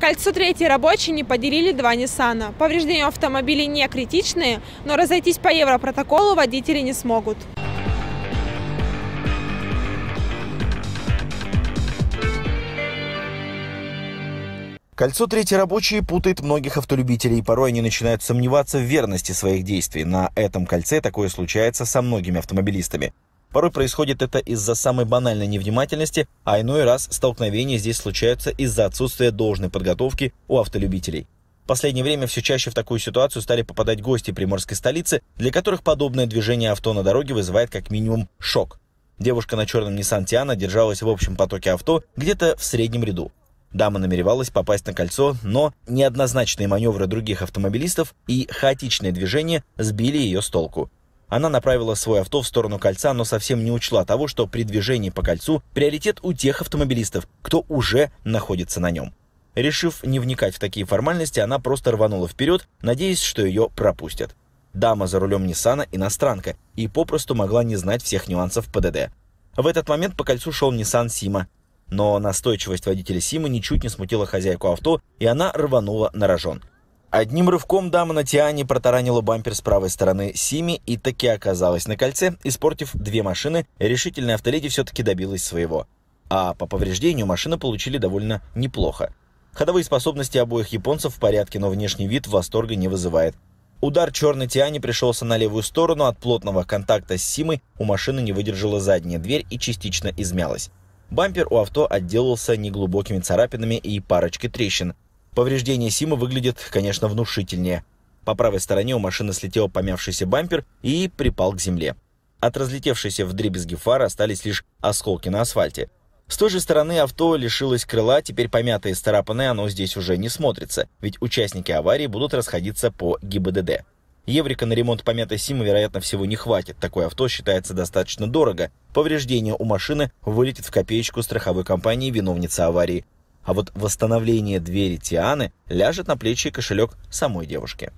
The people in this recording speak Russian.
Кольцо третьей рабочие не поделили два Ниссана. Повреждения автомобилей не критичные, но разойтись по европротоколу водители не смогут. Кольцо «Третий рабочий» путает многих автолюбителей. Порой они начинают сомневаться в верности своих действий. На этом кольце такое случается со многими автомобилистами. Порой происходит это из-за самой банальной невнимательности, а иной раз столкновения здесь случаются из-за отсутствия должной подготовки у автолюбителей. В последнее время все чаще в такую ситуацию стали попадать гости приморской столицы, для которых подобное движение авто на дороге вызывает как минимум шок. Девушка на черном Nissan Tiana держалась в общем потоке авто где-то в среднем ряду. Дама намеревалась попасть на кольцо, но неоднозначные маневры других автомобилистов и хаотичные движения сбили ее с толку. Она направила свой авто в сторону кольца, но совсем не учла того, что при движении по кольцу приоритет у тех автомобилистов, кто уже находится на нем. Решив не вникать в такие формальности, она просто рванула вперед, надеясь, что ее пропустят. Дама за рулем Ниссана иностранка и попросту могла не знать всех нюансов ПДД. В этот момент по кольцу шел Nissan Сима, но настойчивость водителя Симы ничуть не смутила хозяйку авто, и она рванула на рожон. Одним рывком дама на Тиане протаранила бампер с правой стороны Сими и таки оказалась на кольце, испортив две машины, решительная автоледи все-таки добилась своего. А по повреждению машины получили довольно неплохо. Ходовые способности обоих японцев в порядке, но внешний вид восторга не вызывает. Удар черной Тиане пришелся на левую сторону, от плотного контакта с Симой у машины не выдержала задняя дверь и частично измялась. Бампер у авто отделался неглубокими царапинами и парочкой трещин. Повреждение Симы выглядит, конечно, внушительнее. По правой стороне у машины слетел помявшийся бампер и припал к земле. От разлетевшейся дребезги фары остались лишь осколки на асфальте. С той же стороны авто лишилось крыла, теперь помятое и старапанное оно здесь уже не смотрится, ведь участники аварии будут расходиться по ГИБДД. Еврика на ремонт помятой Симы, вероятно, всего не хватит. Такое авто считается достаточно дорого. Повреждение у машины вылетит в копеечку страховой компании виновницы аварии. А вот восстановление двери Тианы ляжет на плечи кошелек самой девушки.